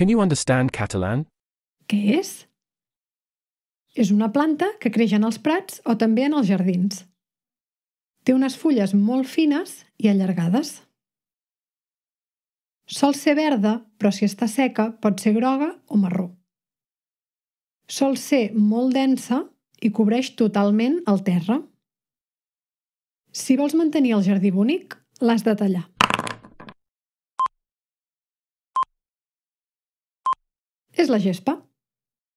Can you understand Catalan? Què és? És una planta que creix en els prats o també en els jardins. Té unes fulles molt fines i allargades. Sol ser verda, però si està seca pot ser groga o marró. Sol ser molt densa i cobreix totalment el terra. Si vols mantenir el jardí bonic, l'has de tallar. És la gespa.